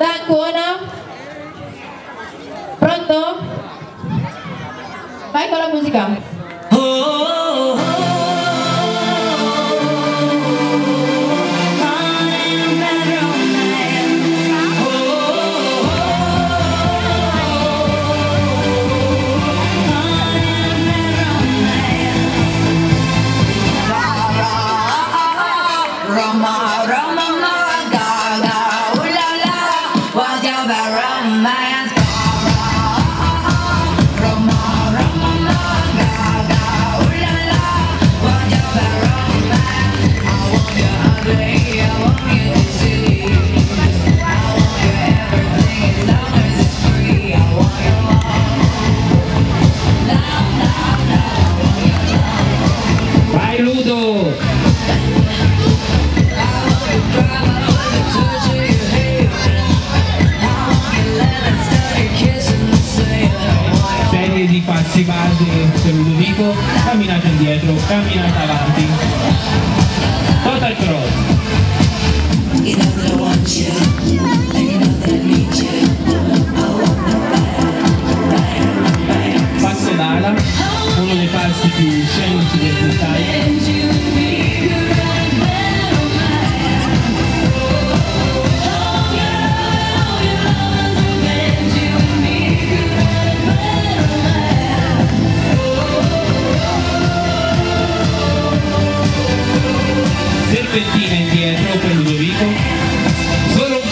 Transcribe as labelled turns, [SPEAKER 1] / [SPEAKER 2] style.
[SPEAKER 1] Danco uno. Pronto? Vai con la musica.
[SPEAKER 2] Roma, Roma, Roma, Gaga, ooh la la, what's your
[SPEAKER 3] passi base per Ludovico, camminata indietro, camminata avanti. Total cross.
[SPEAKER 2] You.
[SPEAKER 3] Passo d'ala, uno dei passi più scenici del freestyle. serpentina en teatro Ludovico, solo un